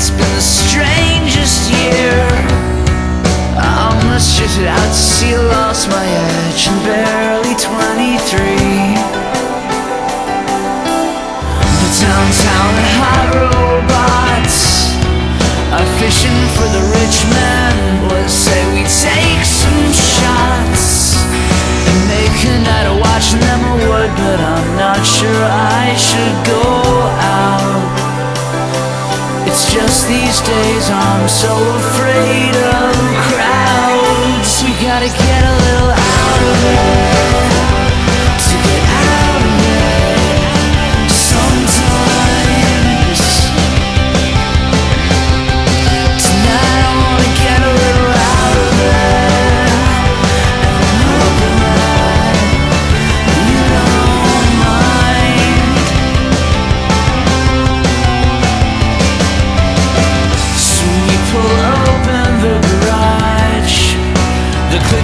It's been the strangest year. I almost drifted out to sea, lost my edge, and barely 23. The downtown and hot robots are fishing for the rich men. Let's say we take some shots and make a night of watching them would, but I'm not sure I It's just these days I'm so afraid of crowds. We gotta get a little out of it.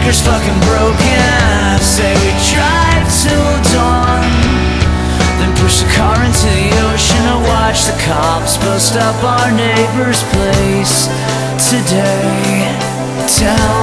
Clicker's fucking broken. Say we drive till dawn. Then push the car into the ocean and watch the cops bust up our neighbor's place today. Tell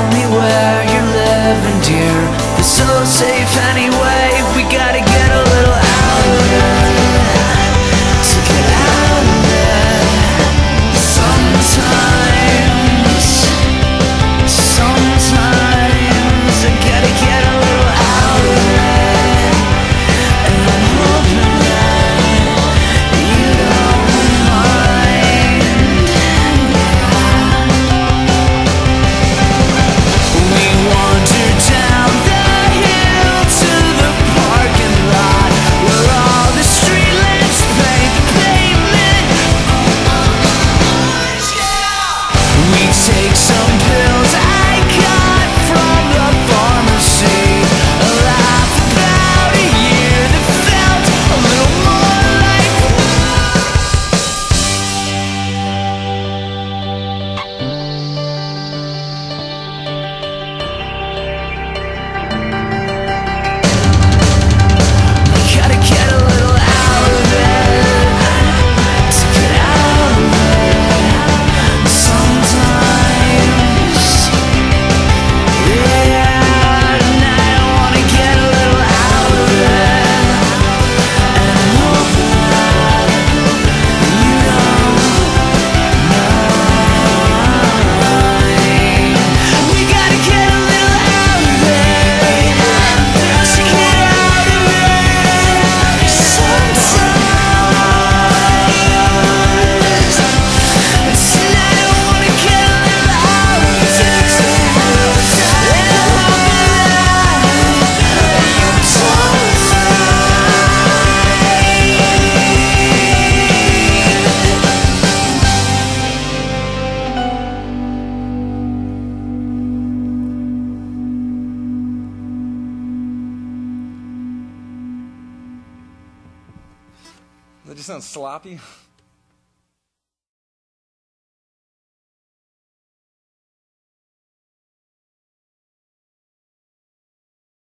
That just sounds sloppy.